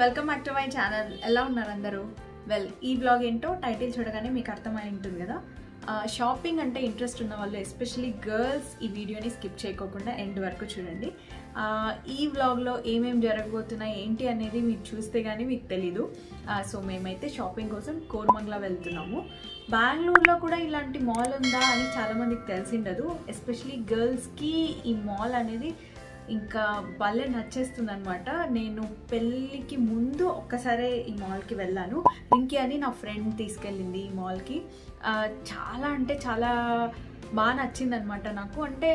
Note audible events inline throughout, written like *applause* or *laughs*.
Welcome back to my channel ఎలా ఉన్నారు అందరూ? వెల్ ఈ బ్లాగ్ ఏంటో టైటిల్ చూడగానే మీకు అర్థమై ఉంటుంది కదా. షాపింగ్ అంటే ఇంట్రెస్ట్ ఉన్న వాళ్ళు ఎస్పెషలీ గర్ల్స్ ఈ వీడియోని స్కిప్ చేయకోకుండా ఎండ్ వరకు చూడండి. ఈ వ్లాగ్లో ఏమేమి జరగబోతున్నాయి ఏంటి అనేది మీరు చూస్తే కానీ మీకు తెలీదు. సో మేమైతే షాపింగ్ కోసం కోరమంగళ వెళ్తున్నాము. బెంగళూరులో కూడా ఇలాంటి మాల్ ఉందా అని చాలామందికి తెలిసిండదు ఎస్పెషలీ గర్ల్స్కి ఈ మాల్ అనేది ఇంకా భలే నచ్చేస్తుంది అనమాట నేను పెళ్ళికి ముందు ఒక్కసారే ఈ మాల్కి వెళ్ళాను. రింకి అని నా ఫ్రెండ్ తీసుకెళ్ళింది ఈ మాల్కి చాలా అంటే చాలా బాగా నచ్చింది అనమాట నాకు. అంటే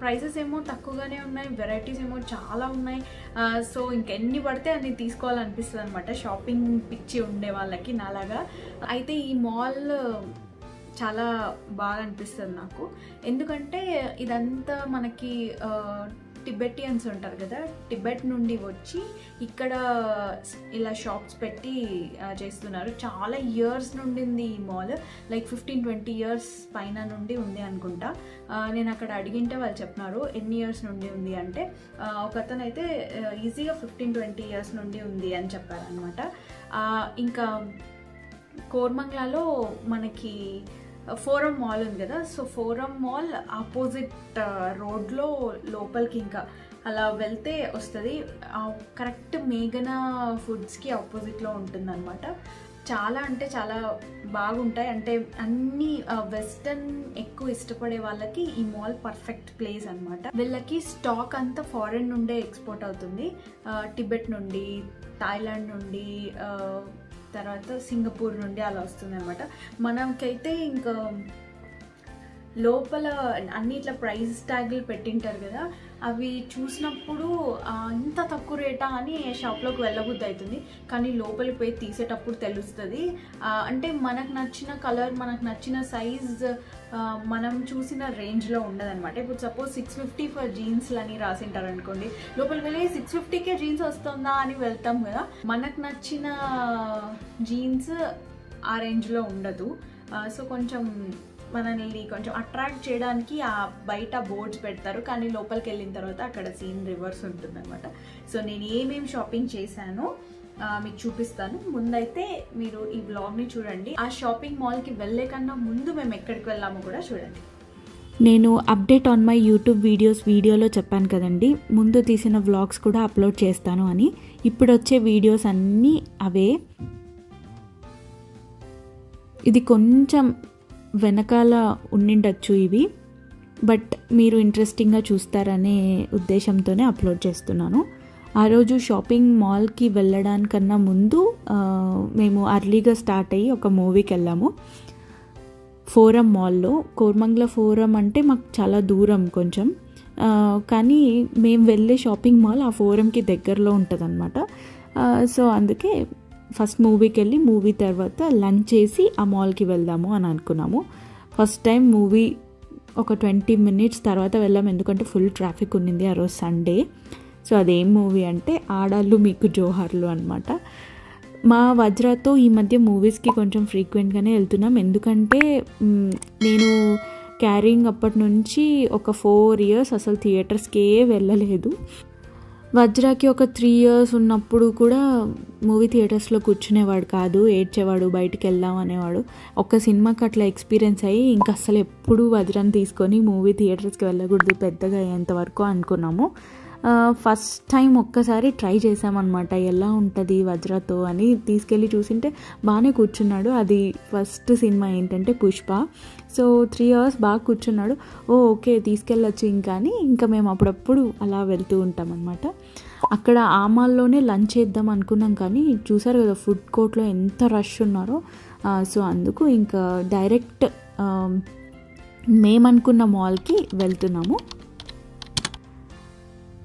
ప్రైసెస్ ఏమో తక్కువగానే ఉన్నాయి వెరైటీస్ ఏమో చాలా ఉన్నాయి. సో ఇంకెన్ని పడితే అన్ని తీసుకోవాలనిపిస్తుంది అనమాట షాపింగ్ పిచ్చి ఉండే వాళ్ళకి నాలాగా. అయితే ఈ మాల్ చాలా బాగా అనిపిస్తుంది నాకు. ఎందుకంటే ఇదంతా మనకి టిబెటియన్స్ ఉంటారు కదా టిబెట్ నుండి వచ్చి ఇక్కడ ఇలా షాప్స్ పెట్టి చేస్తున్నారు. చాలా ఇయర్స్ నుండి ఉంది ఈ mall. Like fifteen twenty years పైన నుండి ఉంది అనుకుంటా. నేను అక్కడ అడిగింటే వాళ్ళు చెప్పినారు ఎన్ని ఇయర్స్ నుండి ఉంది అంటే ఒక అతనైతే అయితే ఈజీగా ఫిఫ్టీన్ ట్వంటీ ఇయర్స్ నుండి ఉంది అని చెప్పారనమాట ఇంకా కోర్మంగ్లాలో మనకి ఫోరం మాల్ ఉంది కదా సో ఫోరం మాల్ ఆపోజిట్ రోడ్లో లోపలికి ఇంకా అలా వెళ్తే వస్తుంది. కరెక్ట్ మేఘన ఫుడ్స్కి ఆపోజిట్లో ఉంటుందన్నమాట. చాలా అంటే చాలా బాగుంటాయి. అంటే అన్ని వెస్టర్న్ ఎక్కువ ఇష్టపడే వాళ్ళకి ఈ మాల్ పర్ఫెక్ట్ ప్లేస్ అనమాట వీళ్ళకి స్టాక్ అంతా ఫారెన్ నుండే ఎక్స్పోర్ట్ అవుతుంది. టిబెట్ నుండి థాయిలాండ్ నుండి తర్వాత సింగపూర్ నుండి అలా వస్తుందన్నమాట. మనకైతే ఇంకా లోపల అన్ని ఇట్లా ప్రైస్ ట్యాగ్లు పెట్టింటారు కదా అవి చూసినప్పుడు ఇంత తక్కువ రేటా? అని షాప్లోకి వెళ్ళబుద్ధి అవుతుంది. కానీ లోపలికి పోయి తీసేటప్పుడు తెలుస్తుంది. అంటే మనకు నచ్చిన కలర్ మనకు నచ్చిన సైజ్ మనం చూసిన రేంజ్లో ఉండదన్నమాట. ఇప్పుడు సపోజ్ సిక్స్ ఫిఫ్టీ ఫర్ జీన్స్లు అని రాసింటారు అనుకోండి లోపలికి వెళ్ళి సిక్స్ ఫిఫ్టీకే జీన్స్ వస్తుందా అని వెళ్తాం కదా. మనకు నచ్చిన జీన్స్ ఆ రేంజ్లో ఉండదు. సో కొంచెం మనల్ని కొంచెం అట్రాక్ట్ చేయడానికి ఆ బయట బోర్డ్స్ పెడతారు కానీ లోపలికి వెళ్ళిన తర్వాత అక్కడ సీన్ రివర్స్ ఉంటుందన్నమాట. సో నేను ఏమేమి షాపింగ్ చేశానో మీకు చూపిస్తాను. ముందైతే మీరు ఈ బ్లాగ్ని చూడండి. ఆ షాపింగ్ మాల్కి వెళ్ళే కన్నా ముందు మేము ఎక్కడికి వెళ్ళామో కూడా చూడండి. నేను update on my YouTube videos వీడియోలో చెప్పాను కదండి. ముందు తీసిన వ్లాగ్స్ కూడా అప్లోడ్ చేస్తాను అని. ఇప్పుడు వచ్చే వీడియోస్ అన్నీ అవే. ఇది కొంచెం వెనకాల ఉండిండొచ్చు ఇవి. బట్ మీరు ఇంట్రెస్టింగ్గా చూస్తారనే ఉద్దేశంతోనే అప్లోడ్ చేస్తున్నాను. ఆ రోజు షాపింగ్ మాల్కి వెళ్ళడానికన్నా ముందు మేము అర్లీగా స్టార్ట్ అయ్యి ఒక మూవీకి వెళ్ళాము. ఫోరం మాల్లో. కోర్మంగ్ల ఫోరం అంటే మాకు చాలా దూరం కొంచెం. కానీ మేము వెళ్ళే షాపింగ్ మాల్ ఆ ఫోరంకి దగ్గరలో ఉంటుందన్నమాట. సో అందుకే ఫస్ట్ మూవీకి వెళ్ళి మూవీ తర్వాత లంచ్ చేసి ఆ మాల్కి వెళ్దాము అని అనుకున్నాము. ఫస్ట్ టైం మూవీ ఒక ట్వంటీ మినిట్స్ తర్వాత వెళ్ళాము ఎందుకంటే ఫుల్ ట్రాఫిక్ ఉండింది ఆ రోజు సండే. సో అదేం మూవీ అంటే ఆడాళ్ళు మీకు జోహార్లు అనమాట మా వజ్రాతో ఈ మధ్య మూవీస్కి కొంచెం ఫ్రీక్వెంట్గానే వెళ్తున్నాం. ఎందుకంటే నేను క్యారింగ్ అప్పటి నుంచి ఒక ఫోర్ ఇయర్స్ అసలు థియేటర్స్కే వెళ్ళలేదు. వజ్రాకి ఒక త్రీ ఇయర్స్ ఉన్నప్పుడు కూడా మూవీ థియేటర్స్లో కూర్చునేవాడు కాదు ఏడ్చేవాడు బయటికి వెళ్దాం అనేవాడు. ఒక సినిమాకి అట్లా ఎక్స్పీరియన్స్ అయ్యి ఇంకా అసలు ఎప్పుడు వజ్రాన్ని తీసుకొని మూవీ థియేటర్స్కి వెళ్ళకూడదు పెద్దగా అయ్యేంత వరకు అనుకున్నాము. ఫస్ట్ టైం ఒక్కసారి ట్రై చేసామన్నమాట ఎలా ఉంటుంది వజ్రతో అని తీసుకెళ్ళి చూసింటే బాగానే కూర్చున్నాడు. అది ఫస్ట్ సినిమా ఏంటంటే పుష్ప. సో త్రీ అవర్స్ బాగా కూర్చున్నాడు. ఓ ఓకే తీసుకెళ్ళొచ్చు ఇంకా అని ఇంకా మేము అప్పుడప్పుడు అలా వెళ్తూ ఉంటాం అనమాట అక్కడ ఆ మాల్లోనే లంచ్ చేద్దాం అనుకున్నాం కానీ చూసారు కదా ఫుడ్ కోర్ట్లో ఎంత రష్ ఉన్నారో. సో అందుకు ఇంకా డైరెక్ట్ మేమనుకున్న మాల్కి వెళ్తున్నాము.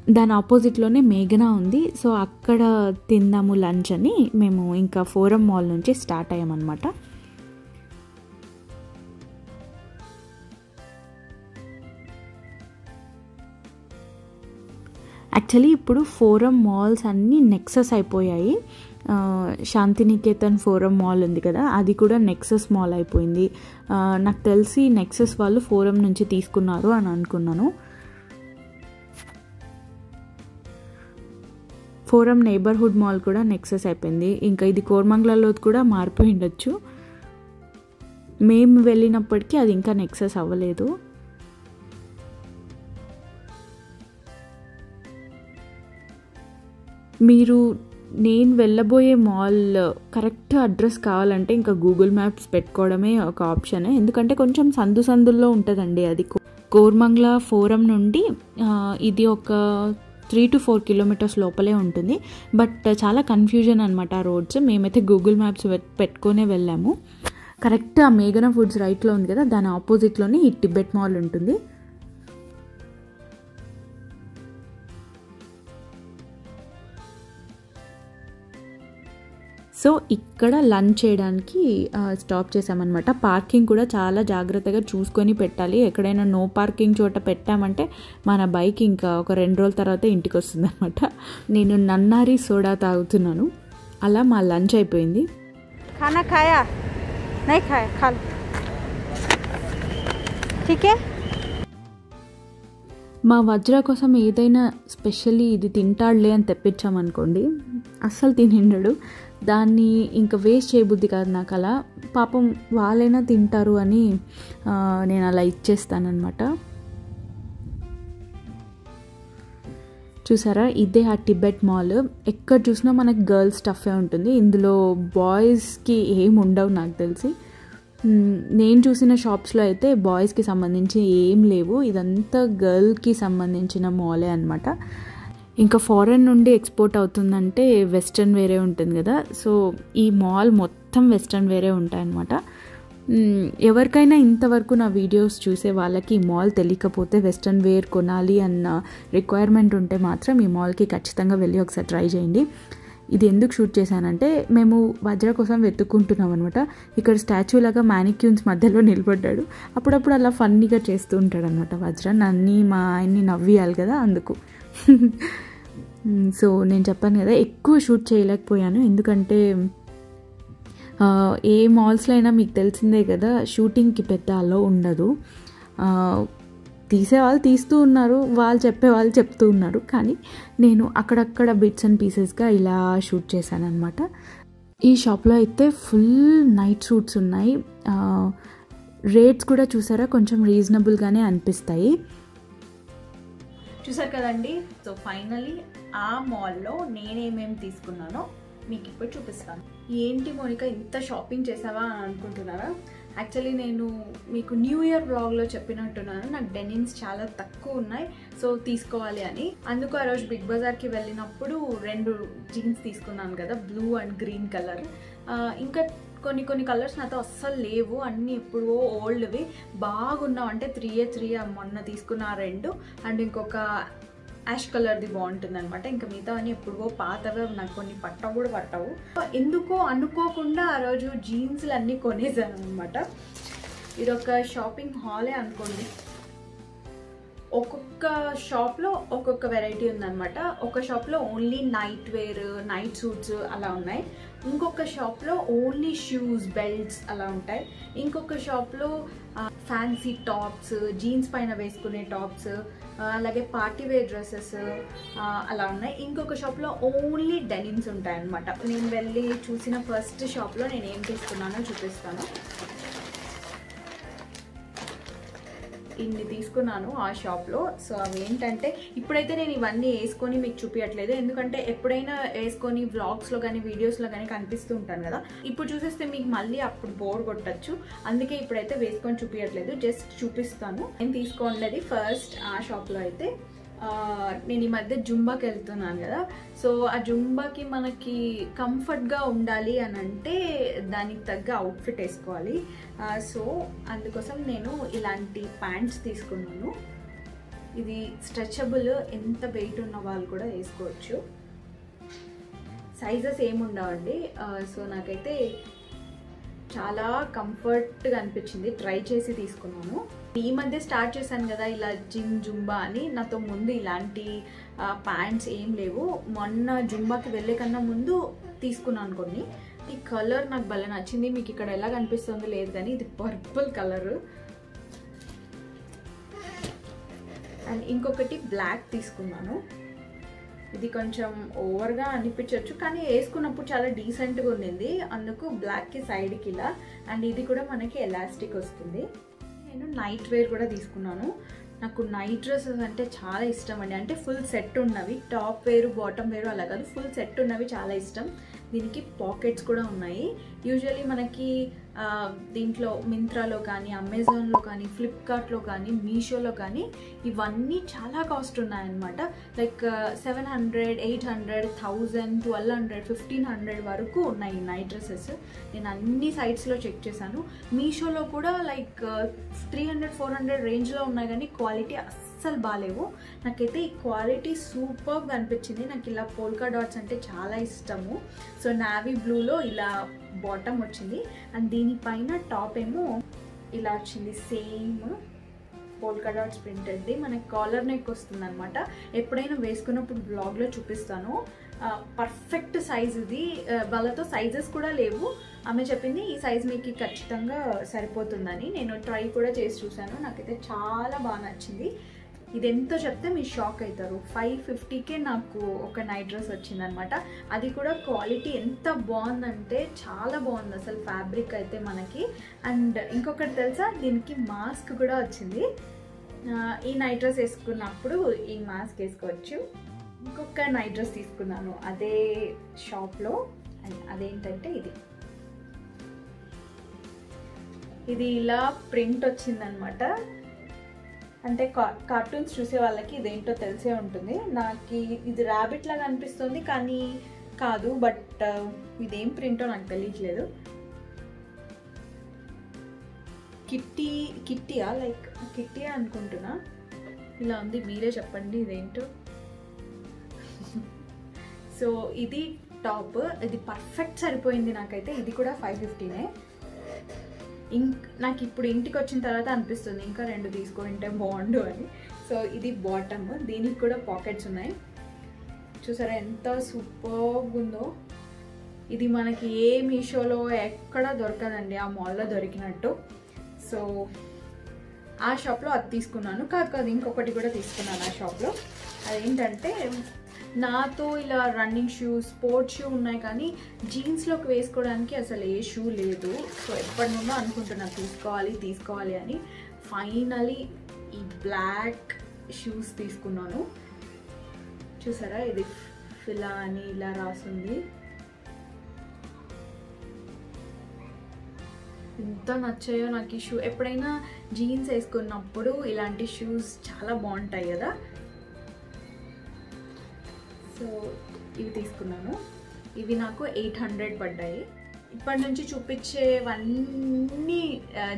దాని ఆపోజిట్లోనే మేఘనా ఉంది. సో అక్కడ తిందాము లంచ్ అని మేము ఇంకా ఫోరం మాల్ నుంచి స్టార్ట్ అయ్యామన్నమాట. యాక్చువల్లీ ఇప్పుడు ఫోరం మాల్స్ అన్నీ నెక్సస్ అయిపోయాయి. శాంతినికేతన్ ఫోరం మాల్ ఉంది కదా అది కూడా నెక్సస్ మాల్ అయిపోయింది. నాకు తెలిసి నెక్సస్ వాళ్ళు ఫోరం నుంచి తీసుకున్నారు అని అనుకున్నాను. ఫోరం నైబర్హుడ్ మాల్ కూడా నెక్సెస్ అయిపోయింది. ఇంకా ఇది కోరమంగళలో కూడా మారిపోయి ఉండొచ్చు. మేము వెళ్ళినప్పటికీ అది ఇంకా నెక్సెస్ అవ్వలేదు. మీరు నేను వెళ్ళబోయే మాల్ కరెక్ట్ అడ్రస్ కావాలంటే ఇంకా గూగుల్ మ్యాప్స్ పెట్టుకోవడమే ఒక ఆప్షన్ ఎందుకంటే కొంచెం సందు సందుల్లో ఉంటుందండి అది. కోర్మంగ్లా ఫోరం నుండి ఇది ఒక త్రీ టు ఫోర్ కిలోమీటర్స్ లోపలే ఉంటుంది. బట్ uh, చాలా కన్ఫ్యూజన్ అనమాట ఆ రోడ్స్. మేమైతే గూగుల్ మ్యాప్స్ పెట్టుకునే వెళ్ళాము. కరెక్ట్ ఆ మేఘన ఫుడ్స్ రైట్లో ఉంది కదా దాని ఆపోజిట్లోనే ఈ టిబెట్ మాల్ ఉంటుంది. సో ఇక్కడ లంచ్ చేయడానికి స్టాప్ చేసామన్నమాట పార్కింగ్ కూడా చాలా జాగ్రత్తగా చూసుకొని పెట్టాలి. ఎక్కడైనా నో పార్కింగ్ చోట పెట్టామంటే మన బైక్ ఇంకా ఒక రెండు రోజుల తర్వాత ఇంటికి వస్తుంది అనమాట నేను నన్నారి సోడా తాగుతున్నాను. అలా మా లంచ్ అయిపోయింది. ఖానా ఖాయా నై ఖాయా ఠీకే మా వజ్ర కోసం ఏదైనా స్పెషల్లీ ఇది తింటాడులే అని తెప్పించామనుకోండి అస్సలు తినిండడు. దాన్ని ఇంకా వేస్ట్ చేయబుద్ధి కాదు నాకు అలా. పాపం వాళ్ళైనా తింటారు అని నేను అలా ఇచ్చేస్తానమాట చూసారా? ఇదే ఆ టిబెట్ మాల్. ఎక్కడ చూసినా మనకి గర్ల్స్ స్టఫే ఉంటుంది. ఇందులో బాయ్స్కి ఏం ఉండవు నాకు తెలిసి. నేను చూసిన షాప్స్లో అయితే బాయ్స్కి సంబంధించి ఏం లేవు. ఇదంతా గర్ల్కి సంబంధించిన మాలే అనమాట ఇంకా ఫారెన్ నుండి ఎక్స్పోర్ట్ అవుతుందంటే వెస్ట్రన్ వేరే ఉంటుంది కదా. సో ఈ మాల్ మొత్తం వెస్ట్రన్ వేరే ఉంటాయన్నమాట. ఎవరికైనా ఇంతవరకు నా వీడియోస్ చూసే వాళ్ళకి ఈ మాల్ తెలియకపోతే వెస్ట్రన్ వేర్ కొనాలి అన్న రిక్వైర్మెంట్ ఉంటే మాత్రం ఈ మాల్కి ఖచ్చితంగా వెళ్ళి ఒకసారి ట్రై చేయండి. ఇది ఎందుకు షూట్ చేశానంటే మేము వజ్ర కోసం వెతుక్కుంటున్నాం అనమాట ఇక్కడ స్టాచ్యూ లాగా మ్యానిక్యూన్స్ మధ్యలో నిలబడ్డాడు. అప్పుడప్పుడు అలా ఫన్నీగా చేస్తూ ఉంటాడు అనమాట వజ్ర. నన్ని మా ఆయన్ని నవ్వియాలి కదా అందుకు. *laughs* సో నేను చెప్పాను కదా ఎక్కువ షూట్ చేయలేకపోయాను. ఎందుకంటే ఏ మాల్స్లో అయినా మీకు తెలిసిందే కదా షూటింగ్కి పెద్ద అలో ఉండదు. తీసేవాళ్ళు తీస్తూ ఉన్నారు వాళ్ళు చెప్పే వాళ్ళు చెప్తూ ఉన్నారు. కానీ నేను అక్కడక్కడ బిట్స్ అండ్ పీసెస్గా ఇలా షూట్ చేశాను అనమాట ఈ షాప్లో అయితే ఫుల్ నైట్ షూట్స్ ఉన్నాయి. రేట్స్ కూడా చూసారా? కొంచెం రీజనబుల్గానే అనిపిస్తాయి. చూసారు కదండి? సో ఫైనలీ ఆ మాల్లో నేనేమేమి తీసుకున్నానో మీకు ఇప్పుడు చూపిస్తాను. ఏంటి మోనిక ఇంత షాపింగ్ చేసావా అని అనుకుంటున్నారా? యాక్చువల్లీ నేను మీకు న్యూ ఇయర్ బ్లాగ్లో చెప్పినట్టున్నాను. నాకు డెనిమ్స్ చాలా తక్కువ ఉన్నాయి. సో తీసుకోవాలి అని. అందుకు ఆ రోజు బిగ్ బజార్కి వెళ్ళినప్పుడు రెండు జీన్స్ తీసుకున్నాను కదా బ్లూ అండ్ గ్రీన్ కలర్ ఇంకా కొన్ని కొన్ని కలర్స్ నాతో అస్సలు లేవు. అన్నీ ఎప్పుడో ఓల్డ్వి బాగున్నావు. అంటే త్రీ ఏ త్రీ మొన్న తీసుకున్న ఆ రెండు. అండ్ ఇంకొక యాష్ కలర్ది బాగుంటుంది అనమాట ఇంకా మిగతా అని ఎప్పుడో పాతవే నాకు కొన్ని పట్టవు కూడా పట్టవు. ఎందుకో అనుకోకుండా ఆ రోజు జీన్స్లు అన్నీ కొనేసాను అనమాట ఇది ఒక షాపింగ్ హాలే అనుకోండి. ఒక్కొక్క షాప్లో ఒక్కొక్క వెరైటీ ఉందనమాట ఒక షాప్లో only night wear night suits అలా ఉన్నాయి. ఇంకొక షాప్లో ఓన్లీ షూస్ బెల్ట్స్ అలా ఉంటాయి. ఇంకొక షాప్లో ఫ్యాన్సీ టాప్స్ జీన్స్ పైన వేసుకునే టాప్స్ అలాగే పార్టీ వేర్ డ్రెస్సెస్ అలా ఉన్నాయి. ఇంకొక షాప్లో ఓన్లీ డెనిమ్స్ ఉంటాయి అనమాట నేను వెళ్ళి చూసిన ఫస్ట్ షాప్లో నేను ఏం తీసుకున్నానో చూపిస్తాను. ఇన్ని తీసుకున్నాను ఆ షాప్లో సో అవి ఏంటంటే ఇప్పుడైతే నేను ఇవన్నీ వేసుకొని మీకు చూపించట్లేదు ఎందుకంటే ఎప్పుడైనా వేసుకొని వ్లాగ్స్లో కానీ వీడియోస్లో కానీ కనిపిస్తూ ఉంటాను కదా. ఇప్పుడు చూసేస్తే మీకు మళ్ళీ అప్పుడు బోర్ కొట్టచ్చు. అందుకే ఇప్పుడైతే వేసుకొని చూపించట్లేదు జస్ట్ చూపిస్తాను. నేను తీసుకోండి ఫస్ట్ ఆ షాప్లో అయితే. నేను ఈ మధ్య జుంబాకి వెళ్తున్నాను కదా. సో ఆ జుంబాకి మనకి కంఫర్ట్గా ఉండాలి అని అంటే దానికి తగ్గ అవుట్ఫిట్ వేసుకోవాలి. సో అందుకోసం నేను ఇలాంటి ప్యాంట్స్ తీసుకున్నాను. ఇది స్ట్రెచబుల్ ఎంత వెయిట్ ఉన్న వాళ్ళు కూడా వేసుకోవచ్చు. సైజెస్ ఏముండవండి. సో నాకైతే చాలా కంఫర్ట్గా అనిపించింది. ట్రై చేసి తీసుకున్నాను. ఈ మధ్య స్టార్ట్ చేశాను కదా ఇలా జిమ్ జుంబా అని. నాతో ముందు ఇలాంటి ప్యాంట్స్ ఏం లేవు. మొన్న జుంబాకి వెళ్ళే కన్నా ముందు తీసుకున్నాను కొన్ని. ఈ కలర్ నాకు భలే నచ్చింది. మీకు ఇక్కడ ఎలా కనిపిస్తుందో లేదు కానీ ఇది పర్పుల్ కలర్. అండ్ ఇంకొకటి బ్లాక్ తీసుకున్నాను. ఇది కొంచెం ఓవర్గా అనిపించవచ్చు కానీ వేసుకున్నప్పుడు చాలా డీసెంట్గా ఉండింది. అందుకు బ్లాక్కి సైడ్కి ఇలా. అండ్ ఇది కూడా మనకి ఎలాస్టిక్ వస్తుంది. నేను నైట్ వేర్ కూడా తీసుకున్నాను. నాకు నైట్ డ్రెస్సెస్ అంటే చాలా ఇష్టం అండి. అంటే ఫుల్ సెట్ ఉన్నవి. టాప్ వేరు బాటమ్ వేరు అలా కాదు. ఫుల్ సెట్ ఉన్నవి చాలా ఇష్టం. దీనికి పాకెట్స్ కూడా ఉన్నాయి. యూజువలీ మనకి దీంట్లో మింత్రాలో కానీ అమెజాన్లో కానీ ఫ్లిప్కార్ట్లో కానీ మీషోలో కానీ ఇవన్నీ చాలా కాస్ట్ ఉన్నాయన్నమాట. Like seven hundred eight hundred thousand twelve hundred fifteen hundred వరకు ఉన్నాయి నైట్ డ్రెస్సెస్. నేను అన్ని సైట్స్లో చెక్ చేశాను. మీషోలో కూడా like three hundred four hundred రేంజ్లో ఉన్నాయి కానీ క్వాలిటీ అస్సలు అస్సలు బాగాలేవు నాకైతే ఈ క్వాలిటీ సూపర్గా అనిపించింది నాకు ఇలా పోల్కా డాట్స్ అంటే చాలా ఇష్టము. సో నావీ బ్లూలో ఇలా బాటమ్ వచ్చింది. అండ్ దీనిపైన టాప్ ఏమో ఇలా వచ్చింది. సేమ్ పోల్కా డాట్స్ ప్రింటెడ్ది. మనకి కాలర్ నెక్ వస్తుంది అనమాట ఎప్పుడైనా వేసుకున్నప్పుడు బ్లాగ్లో చూపిస్తాను. పర్ఫెక్ట్ సైజ్ ఇది. వాళ్ళతో సైజెస్ కూడా లేవు. ఆమె చెప్పింది ఈ సైజ్ మీకు ఖచ్చితంగా సరిపోతుందని. నేను ట్రై కూడా చేసి చూశాను. నాకైతే చాలా బాగా నచ్చింది. ఇది ఎంతో చెప్తే మీరు షాక్ అవుతారు. ఫైవ్ ఫిఫ్టీకే నాకు ఒక నైట్ డ్రెస్ వచ్చిందనమాట. అది కూడా క్వాలిటీ ఎంత బాగుందంటే చాలా బాగుంది అసలు ఫ్యాబ్రిక్ అయితే మనకి. అండ్ ఇంకొకటి తెలుసా? దీనికి మాస్క్ కూడా వచ్చింది. ఈ నైట్ డ్రెస్ వేసుకున్నప్పుడు ఈ మాస్క్ వేసుకోవచ్చు. ఇంకొక నైట్ డ్రెస్ తీసుకున్నాను. అదే షాప్లో అండ్ అదేంటంటే ఇది. ఇది ఇలా ప్రింట్ వచ్చిందనమాట. అంటే కా కార్టూన్స్ చూసే వాళ్ళకి ఇదేంటో తెలిసే ఉంటుంది. నాకు ఇది ర్యాబిట్ లాగా అనిపిస్తుంది కానీ కాదు బట్ uh, ఇదేం ప్రింటో నాకు తెలియట్లేదు. కిట్టి కిట్టియా? లైక్ కిట్టియా అనుకుంటున్నా. ఇలా ఉంది మీరే చెప్పండి ఇదేంటో. *laughs* సో ఇది టాప్ ఇది పర్ఫెక్ట్ సరిపోయింది నాకైతే. ఇది కూడా ఫైవ్ ఫిఫ్టీనే ఇంక్ నాకు ఇప్పుడు ఇంటికి వచ్చిన తర్వాత అనిపిస్తుంది ఇంకా రెండు తీసుకుంటే బాగుండు అని. సో ఇది బాటమ్. దీనికి కూడా పాకెట్స్ ఉన్నాయి. చూసారా ఎంత సూపర్గా ఉందో ఇది మనకి ఏ మీషోలో ఎక్కడ దొరకదండి. ఆ మాల్లో దొరికినట్టు. సో ఆ షాప్లో అది తీసుకున్నాను. కాదు కాదు ఇంకొకటి కూడా తీసుకున్నాను ఆ షాప్లో. అదేంటంటే నాతో ఇలా రన్నింగ్ షూ స్పోర్ట్స్ షూ ఉన్నాయి కానీ జీన్స్లోకి వేసుకోవడానికి అసలు ఏ షూ లేదు. సో ఎప్పటి నుండో అనుకుంటున్నా తీసుకోవాలి తీసుకోవాలి అని. ఫైనలీ ఈ బ్లాక్ షూస్ తీసుకున్నాను. చూసారా? ఇది ఫిలా అని ఇలా రాసుంది. ఎంత నచ్చాయో నాకు ఈ షూ ఎప్పుడైనా జీన్స్ వేసుకున్నప్పుడు ఇలాంటి షూస్ చాలా బాగుంటాయి కదా? సో ఇవి తీసుకున్నాను. ఇవి నాకు ఎయిట్ హండ్రెడ్ పడ్డాయి. ఇప్పటి నుంచి చూపించేవన్నీ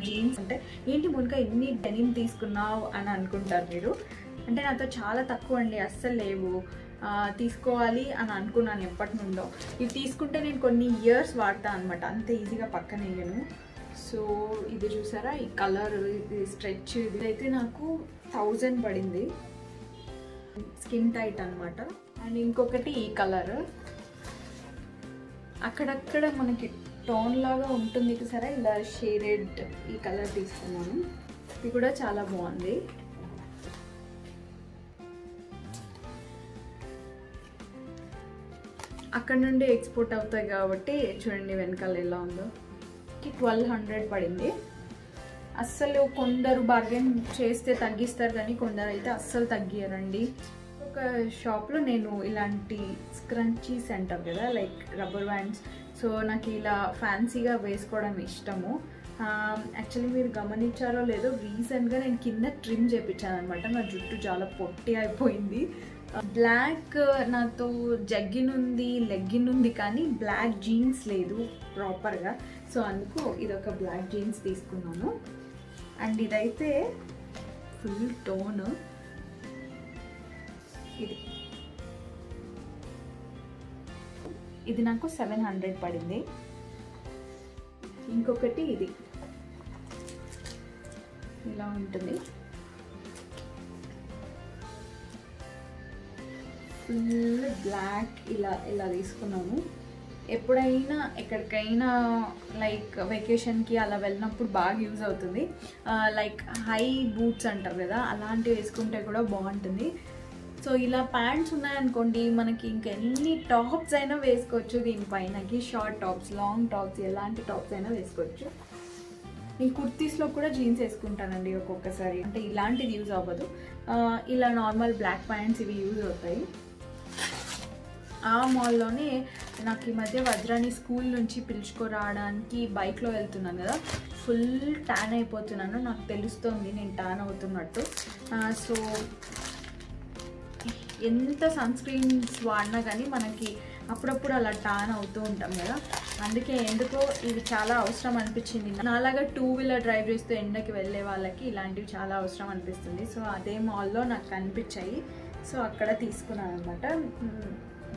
జీన్స్ అంటే ఏంటి మునుక ఎన్ని డెనిమ్ తీసుకున్నావు అని అనుకుంటారు మీరు. అంటే నాతో చాలా తక్కువ అండి అస్సలు లేవు. తీసుకోవాలి అని అనుకున్నాను ఎప్పటి నుండో. ఇవి తీసుకుంటే నేను కొన్ని ఇయర్స్ వాడతా అనమాట అంత ఈజీగా పక్కన వేయను సో ఇది చూసారా? ఈ కలర్ ఇది స్ట్రెచ్ ఇది అయితే నాకు థౌజండ్ పడింది. స్కిన్ టైట్ అనమాట అండ్ ఇంకొకటి ఈ కలర్. అక్కడక్కడ మనకి టోన్ లాగా ఉంటుంది సరే ఇలా షేడెడ్ ఈ కలర్ తీసుకున్నాను. ఇది కూడా చాలా బాగుంది. అక్కడ నుండి ఎక్స్పోర్ట్ అవుతాయి కాబట్టి చూడండి వెనకాల ఎలా ఉందో. ట్వెల్వ్ హండ్రెడ్ పడింది. అస్సలు కొందరు బార్గెన్ చేస్తే తగ్గిస్తారు కానీ కొందరు అయితే అస్సలు తగ్గియరండి. ఒక షాప్లో నేను ఇలాంటి స్క్రంచీస్ అంటాం కదా లైక్ రబ్బర్ బ్యాండ్స్ సో నాకు ఇలా ఫ్యాన్సీగా వేసుకోవడం ఇష్టము. యాక్చువల్లీ మీరు గమనించారో లేదో రీసెంట్గా నేను కింద ట్రిమ్ చేయించాను అనమాట నా జుట్టు చాలా పొట్టి అయిపోయింది. బ్లాక్ నాతో జగ్గిన్ ఉంది లెగ్గిన్ ఉంది కానీ బ్లాక్ జీన్స్ లేదు ప్రాపర్గా సో అందుకు ఇదొక బ్లాక్ జీన్స్ తీసుకున్నాను. అండ్ ఇదైతే ఫుల్ టోన్ ఇది. ఇది నాకు సెవెన్ హండ్రెడ్ పడింది. ఇంకొకటి ఇది. ఇలా ఉంటుంది. ఫుల్ బ్లాక్ ఇలా ఇలా తీసుకున్నాము. ఎప్పుడైనా ఎక్కడికైనా లైక్ వెకేషన్కి అలా వెళ్ళినప్పుడు బాగా యూజ్ అవుతుంది. లైక్ హై బూట్స్ అంటారు కదా అలాంటివి వేసుకుంటే కూడా బాగుంటుంది. సో ఇలా ప్యాంట్స్ ఉన్నాయనుకోండి మనకి ఇంకెన్ని టాప్స్ అయినా వేసుకోవచ్చు దీనిపైనకి షార్ట్ టాప్స్ లాంగ్ టాప్స్ ఎలాంటి టాప్స్ అయినా వేసుకోవచ్చు. నేను కుర్తీస్లో కూడా జీన్స్ వేసుకుంటానండి ఒక్కొక్కసారి. అంటే ఇలాంటిది యూజ్ అవ్వదు. ఇలా నార్మల్ బ్లాక్ ప్యాంట్స్ ఇవి యూజ్ అవుతాయి. ఆ మాల్లోనే నాకు ఈ మధ్య వజ్రాని స్కూల్ నుంచి పిలుచుకురావడానికి బైక్లో వెళ్తున్నాను కదా. ఫుల్ ట్యాన్ అయిపోతున్నాను. నాకు తెలుస్తుంది నేను ట్యాన్ అవుతున్నట్టు. సో ఎంత సన్ స్క్రీన్స్ వాడినా కానీ మనకి అప్పుడప్పుడు అలా టాన్ అవుతూ ఉంటాం కదా. అందుకే ఎందుకో ఇవి చాలా అవసరం అనిపించింది. నాలాగా టూ వీలర్ డ్రైవ్ చేస్తూ ఎండకి వెళ్ళే వాళ్ళకి ఇలాంటివి చాలా అవసరం అనిపిస్తుంది. సో అదే మాల్లో నాకు కనిపించాయి సో అక్కడ తీసుకున్నాను అనమాట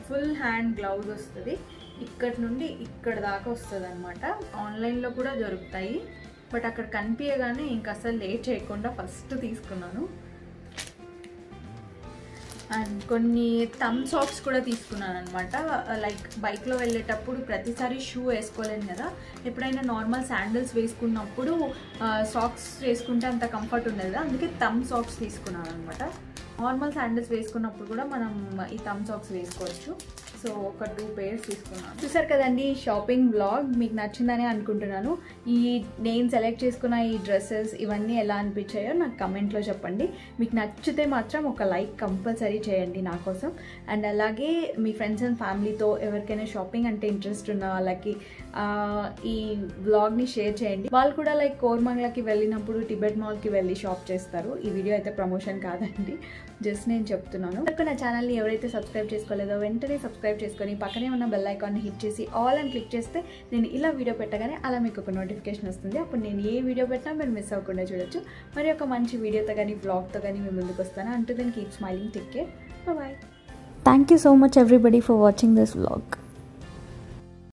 ఫుల్ హ్యాండ్ గ్లౌజ్ వస్తుంది. ఇక్కడ నుండి ఇక్కడ దాకా వస్తుంది అనమాట ఆన్లైన్లో కూడా దొరుకుతాయి. బట్ అక్కడ కనిపించగానే ఇంకా అసలు లేట్ చేయకుండా ఫస్ట్ తీసుకున్నాను. అండ్ కొన్ని థమ్ సాక్స్ కూడా తీసుకున్నాను అనమాట లైక్ బైక్లో వెళ్ళేటప్పుడు ప్రతిసారి షూ వేసుకోలేను కదా. ఎప్పుడైనా నార్మల్ శాండిల్స్ వేసుకున్నప్పుడు సాక్స్ వేసుకుంటే అంత కంఫర్ట్ ఉండదు కదా. అందుకే థమ్ సాక్స్ తీసుకున్నాను అనమాట నార్మల్ శాండిల్స్ వేసుకున్నప్పుడు కూడా మనం ఈ థమ్ సాక్స్ వేసుకోవచ్చు. సో ఒక టూ పేర్స్ తీసుకున్నాను. చూసారు కదండి షాపింగ్ బ్లాగ్ మీకు నచ్చిందని అనుకుంటున్నాను. ఈ నేను సెలెక్ట్ చేసుకున్న ఈ డ్రెస్సెస్ ఇవన్నీ ఎలా అనిపించాయో నాకు కమెంట్లో చెప్పండి. మీకు నచ్చితే మాత్రం ఒక లైక్ కంపల్సరీ చేయండి నా కోసం. అండ్ అలాగే మీ ఫ్రెండ్స్ అండ్ ఫ్యామిలీతో ఎవరికైనా షాపింగ్ అంటే ఇంట్రెస్ట్ ఉన్న వాళ్ళకి ఈ బ్లాగ్ని షేర్ చేయండి. వాళ్ళు కూడా లైక్ కోర్మంగ్లాకి వెళ్ళినప్పుడు టిబెట్ మాల్కి వెళ్ళి షాప్ చేస్తారు. ఈ వీడియో అయితే ప్రమోషన్ కాదండి. జస్ట్ నేను చెప్తున్నాను. ఇంకా నా ఛానల్ని ఎవరైతే సబ్స్క్రైబ్ చేసుకోలేదో వెంటనే సబ్స్క్రైబ్ చేసుకొని పక్కనే ఉన్న బెల్ ఐకాన్ని హిట్ చేసి ఆల్ అని క్లిక్ చేస్తే నేను ఇలా వీడియో పెట్టగానే అలా మీకు ఒక నోటిఫికేషన్ వస్తుంది. అప్పుడు నేను ఏ వీడియో పెట్టినా మీరు మిస్ అవ్వకుండా చూడొచ్చు. మరి ఒక మంచి వీడియోతో కానీ బ్లాగ్తో కానీ మేము ముందుకు వస్తాను. అంటూ then keep smiling take care bye thank you so much everybody for watching this vlog